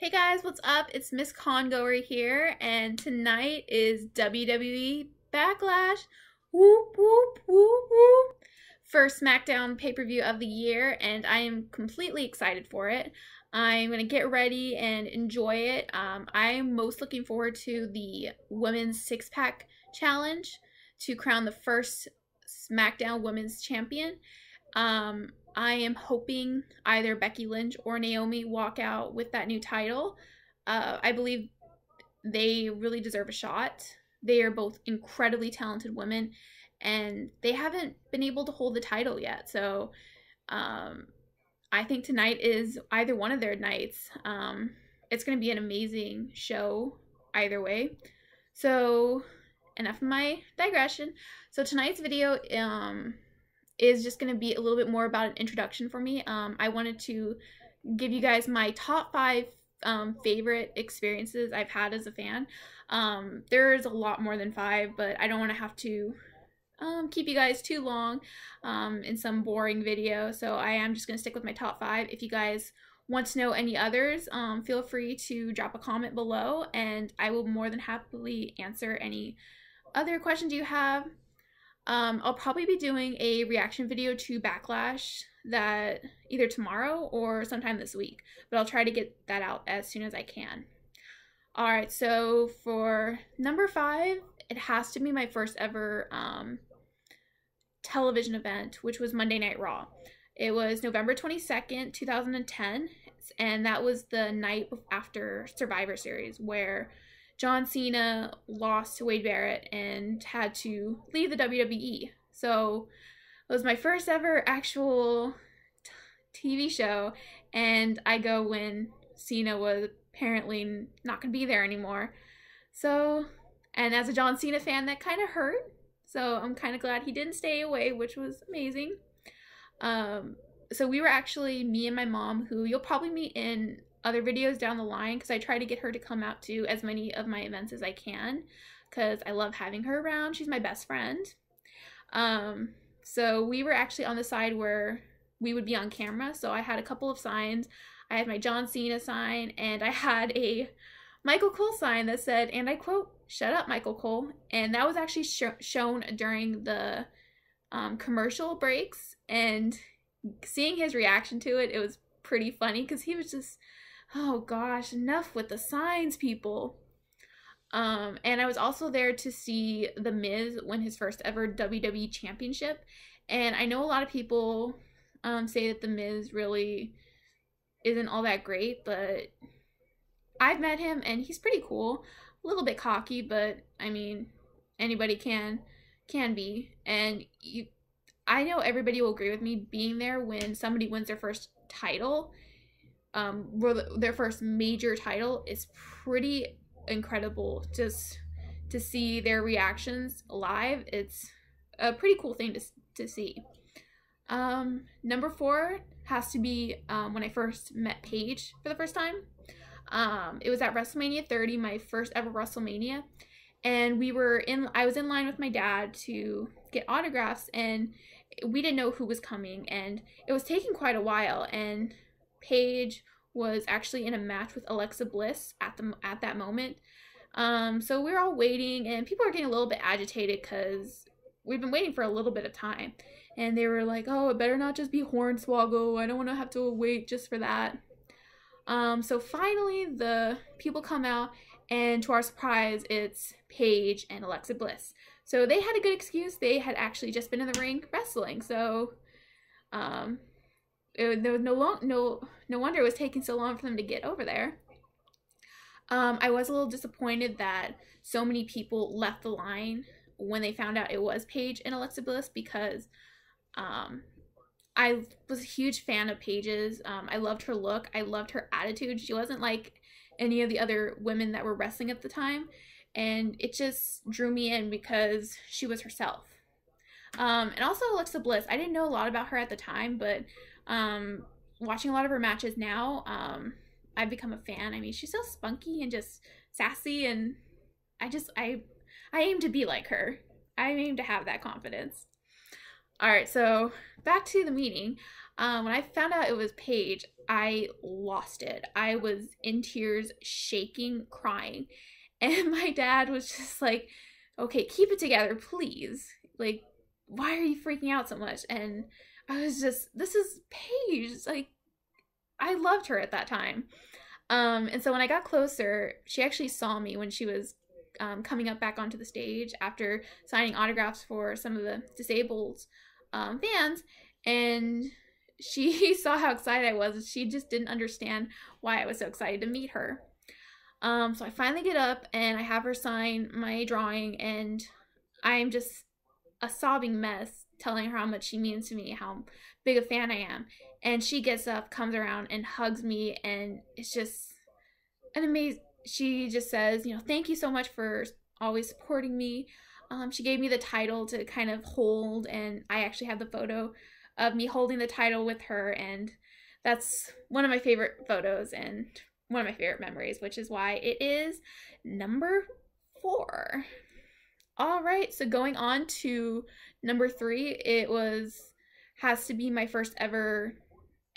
Hey guys, what's up? It's Miss Congoer here, and tonight is WWE Backlash. Whoop, whoop, whoop, whoop. First SmackDown pay per view of the year, and I am completely excited for it. I'm going to get ready and enjoy it. Um, I'm most looking forward to the Women's Six Pack Challenge to crown the first SmackDown Women's Champion. Um, I am hoping either Becky Lynch or Naomi walk out with that new title. Uh, I believe they really deserve a shot. They are both incredibly talented women, and they haven't been able to hold the title yet. So, um, I think tonight is either one of their nights. Um, it's going to be an amazing show either way. So, enough of my digression. So tonight's video, um, is just going to be a little bit more about an introduction for me. Um, I wanted to give you guys my top five um, favorite experiences I've had as a fan. Um, there's a lot more than five, but I don't want to have to um, keep you guys too long um, in some boring video. So I am just going to stick with my top five. If you guys want to know any others, um, feel free to drop a comment below and I will more than happily answer any other questions you have. Um, I'll probably be doing a reaction video to Backlash that either tomorrow or sometime this week, but I'll try to get that out as soon as I can. All right, so for number five, it has to be my first ever um, television event, which was Monday Night Raw. It was November 22nd, 2010, and that was the night after Survivor Series where John Cena lost to Wade Barrett and had to leave the WWE. So it was my first ever actual t- TV show, and I go when Cena was apparently not going to be there anymore. So, and as a John Cena fan, that kind of hurt. So I'm kind of glad he didn't stay away, which was amazing. Um, so we were actually me and my mom, who you'll probably meet in other videos down the line because I try to get her to come out to as many of my events as I can because I love having her around. She's my best friend. Um, so we were actually on the side where we would be on camera. So I had a couple of signs. I had my John Cena sign and I had a Michael Cole sign that said, and I quote, shut up, Michael Cole. And that was actually sh- shown during the um, commercial breaks. And seeing his reaction to it, it was pretty funny because he was just oh gosh, enough with the signs, people. Um, and I was also there to see The Miz win his first ever WWE championship. And I know a lot of people um, say that The Miz really isn't all that great, but I've met him and he's pretty cool. A little bit cocky, but I mean, anybody can can be. And you, I know everybody will agree with me being there when somebody wins their first title um, their first major title is pretty incredible. Just to see their reactions live, it's a pretty cool thing to to see. Um, number four has to be um, when I first met Paige for the first time. Um, it was at WrestleMania 30, my first ever WrestleMania, and we were in. I was in line with my dad to get autographs, and we didn't know who was coming, and it was taking quite a while, and Paige was actually in a match with Alexa Bliss at the at that moment. Um, so we're all waiting, and people are getting a little bit agitated because we've been waiting for a little bit of time. And they were like, "Oh, it better not just be Hornswoggle. I don't want to have to wait just for that." Um, so finally, the people come out, and to our surprise, it's Paige and Alexa Bliss. So they had a good excuse. They had actually just been in the ring wrestling. So, um, it, there was no long no no wonder it was taking so long for them to get over there. Um, I was a little disappointed that so many people left the line when they found out it was Paige and Alexa Bliss because um, I was a huge fan of Paige's. Um, I loved her look. I loved her attitude. She wasn't like any of the other women that were wrestling at the time, and it just drew me in because she was herself. Um, and also Alexa Bliss. I didn't know a lot about her at the time, but um, watching a lot of her matches now, um, I've become a fan. I mean, she's so spunky and just sassy, and I just I I aim to be like her. I aim to have that confidence. All right, so back to the meeting. Um, when I found out it was Paige, I lost it. I was in tears, shaking, crying. And my dad was just like, okay, keep it together, please. Like, why are you freaking out so much? And I was just, this is Paige. Like, I loved her at that time. Um, and so when I got closer, she actually saw me when she was um, coming up back onto the stage after signing autographs for some of the disabled um, fans. And she saw how excited I was. She just didn't understand why I was so excited to meet her. Um, so I finally get up and I have her sign my drawing, and I'm just a sobbing mess telling her how much she means to me, how big a fan I am. And she gets up, comes around, and hugs me, and it's just an amazing. She just says, you know, thank you so much for always supporting me. Um, she gave me the title to kind of hold, and I actually have the photo of me holding the title with her, and that's one of my favorite photos and one of my favorite memories, which is why it is number four. All right, so going on to number three, it was has to be my first ever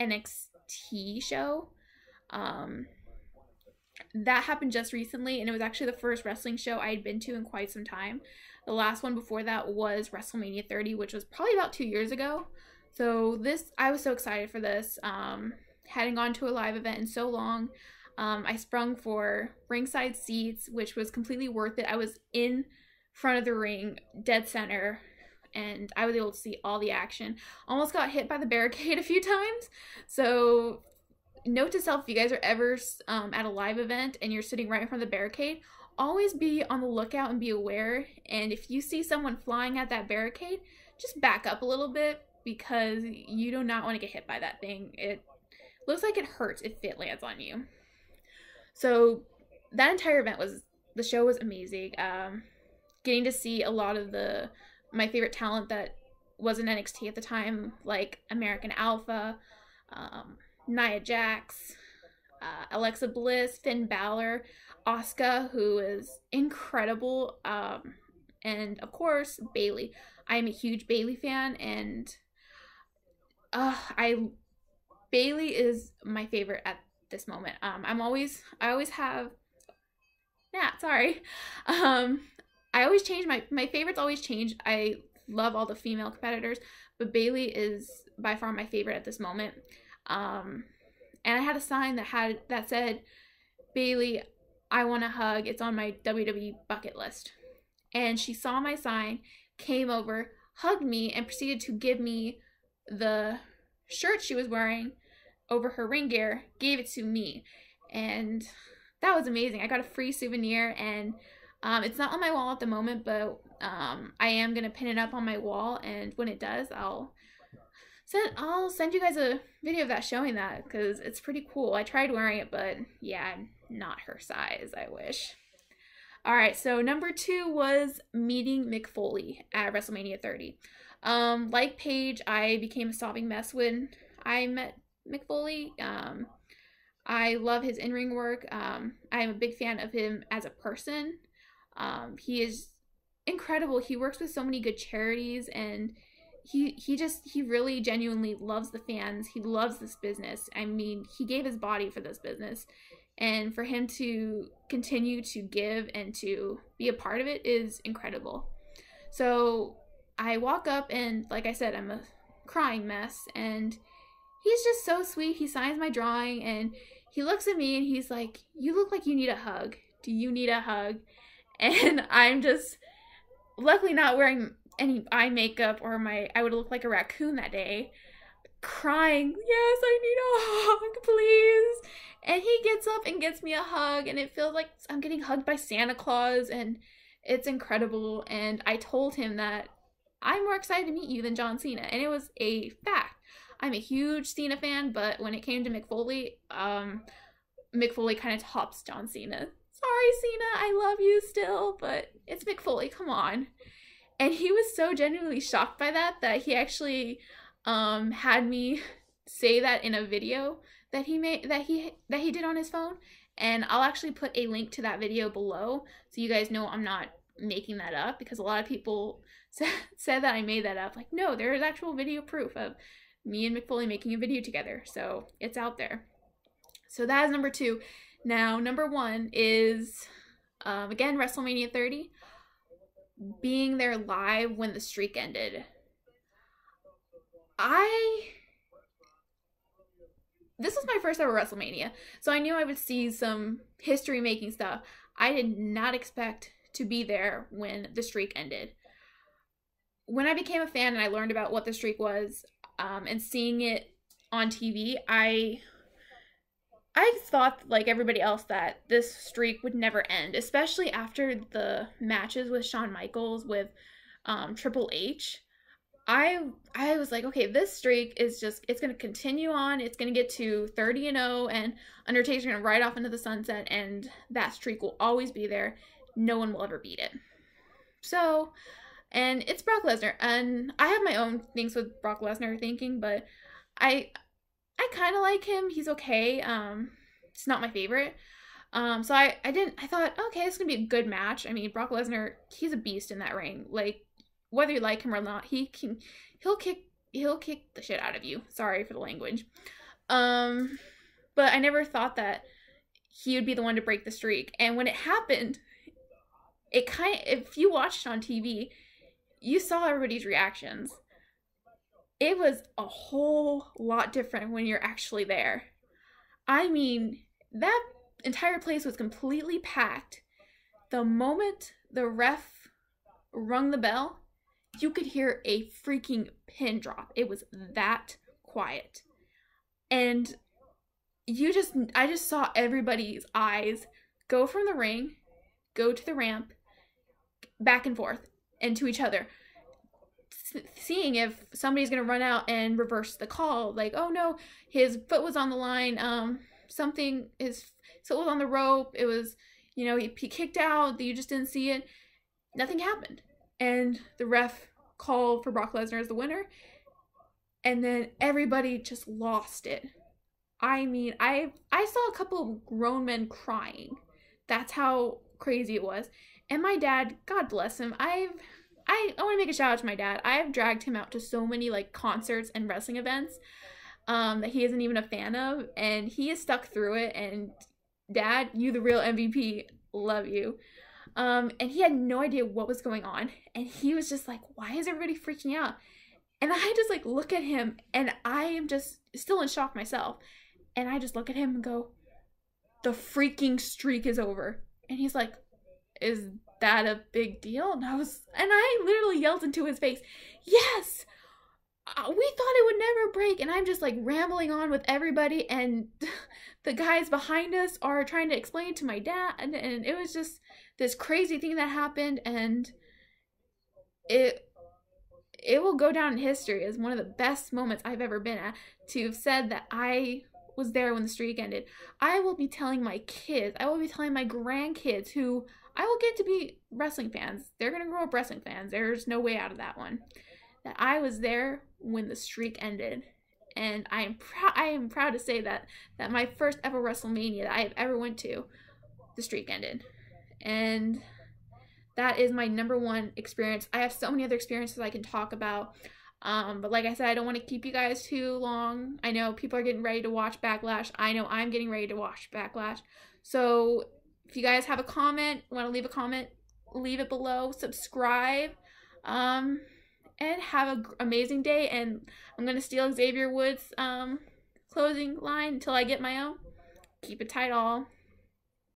NXT show. Um, that happened just recently, and it was actually the first wrestling show I had been to in quite some time. The last one before that was WrestleMania 30, which was probably about two years ago. So this, I was so excited for this. Um, hadn't gone to a live event in so long. Um, I sprung for ringside seats, which was completely worth it. I was in front of the ring, dead center, and I was able to see all the action. Almost got hit by the barricade a few times. So, note to self: if you guys are ever um, at a live event and you're sitting right in front of the barricade, always be on the lookout and be aware. And if you see someone flying at that barricade, just back up a little bit because you do not want to get hit by that thing. It looks like it hurts if it lands on you. So that entire event was the show was amazing. Um, getting to see a lot of the my favorite talent that was in NXT at the time, like American Alpha, um, Nia Jax, uh, Alexa Bliss, Finn Balor, Asuka, who is incredible, um, and of course Bayley. I am a huge Bayley fan, and uh, I Bayley is my favorite at this moment. Um, I'm always I always have yeah, sorry. Um, I always change my my favorites always change. I love all the female competitors, but Bayley is by far my favorite at this moment. Um, and I had a sign that had that said, "Bayley, I want a hug. It's on my WWE bucket list." And she saw my sign, came over, hugged me, and proceeded to give me the shirt she was wearing over her ring gear, gave it to me. And that was amazing. I got a free souvenir and um, it's not on my wall at the moment, but um, I am gonna pin it up on my wall, and when it does, I'll send I'll send you guys a video of that showing that because it's pretty cool. I tried wearing it, but yeah, not her size. I wish. All right, so number two was meeting Mick Foley at WrestleMania 30. Um, like Paige, I became a sobbing mess when I met Mick Foley. Um, I love his in ring work. Um, I'm a big fan of him as a person. Um, he is incredible. He works with so many good charities and he he just he really genuinely loves the fans. He loves this business. I mean, he gave his body for this business. And for him to continue to give and to be a part of it is incredible. So I walk up and like I said, I'm a crying mess and he's just so sweet. He signs my drawing and he looks at me and he's like, "You look like you need a hug. Do you need a hug?" And I'm just luckily not wearing any eye makeup or my I would look like a raccoon that day crying, "Yes, I need a hug, please." And he gets up and gets me a hug and it feels like I'm getting hugged by Santa Claus and it's incredible and I told him that I'm more excited to meet you than John Cena and it was a fact. I'm a huge Cena fan, but when it came to Mick Foley, um Mick Foley kind of tops John Cena sorry, Cena, I love you still, but it's Mick Foley, come on. And he was so genuinely shocked by that that he actually um, had me say that in a video that he made that he that he did on his phone and I'll actually put a link to that video below so you guys know I'm not making that up because a lot of people said, said that I made that up like no there is actual video proof of me and Mick Foley making a video together. So it's out there. So that is number two. Now, number one is, um, again, WrestleMania 30, being there live when the streak ended. I. This was my first ever WrestleMania, so I knew I would see some history making stuff. I did not expect to be there when the streak ended. When I became a fan and I learned about what the streak was um, and seeing it on TV, I I thought, like everybody else, that this streak would never end, especially after the matches with Shawn Michaels with um, Triple H. I I was like, okay, this streak is just it's gonna continue on. It's gonna get to 30 and 0, and Undertaker's gonna ride off into the sunset, and that streak will always be there. No one will ever beat it. So, and it's Brock Lesnar, and I have my own things with Brock Lesnar thinking, but I kind of like him. He's okay. Um, it's not my favorite. Um, so I, I didn't, I thought, okay, this is gonna be a good match. I mean, Brock Lesnar, he's a beast in that ring. Like, whether you like him or not, he can, he'll kick, he'll kick the shit out of you. Sorry for the language. Um, but I never thought that he would be the one to break the streak. And when it happened, it kind of, if you watched on TV, you saw everybody's reactions it was a whole lot different when you're actually there. I mean, that entire place was completely packed. The moment the ref rung the bell, you could hear a freaking pin drop. It was that quiet. And you just, I just saw everybody's eyes go from the ring, go to the ramp, back and forth, and to each other seeing if somebody's going to run out and reverse the call like oh no his foot was on the line um something his foot was on the rope it was you know he, he kicked out you just didn't see it. Nothing happened. And the ref called for Brock Lesnar as the winner and then everybody just lost it. I mean i i saw a couple of grown men crying. That's how crazy it was. And my dad god bless him i've I, I want to make a shout out to my dad. I have dragged him out to so many like concerts and wrestling events um, that he isn't even a fan of, and he has stuck through it. And dad, you the real MVP. Love you. Um, and he had no idea what was going on, and he was just like, "Why is everybody freaking out?" And I just like look at him, and I am just still in shock myself. And I just look at him and go, "The freaking streak is over." And he's like, "Is that a big deal? And I was, and I literally yelled into his face, yes! Uh, we thought it would never break. And I'm just like rambling on with everybody. And the guys behind us are trying to explain to my dad. And, and it was just this crazy thing that happened. And it, it will go down in history as one of the best moments I've ever been at to have said that I was there when the streak ended. I will be telling my kids, I will be telling my grandkids who I will get to be wrestling fans. They're going to grow up wrestling fans. There's no way out of that one. That I was there when the streak ended. And I am proud I am proud to say that that my first ever WrestleMania that I have ever went to, the streak ended. And that is my number one experience. I have so many other experiences I can talk about. Um, but like I said, I don't want to keep you guys too long. I know people are getting ready to watch Backlash. I know I'm getting ready to watch Backlash. So if you guys have a comment, want to leave a comment, leave it below. Subscribe. Um, and have an amazing day. And I'm going to steal Xavier Woods' um, closing line until I get my own. Keep it tight, all.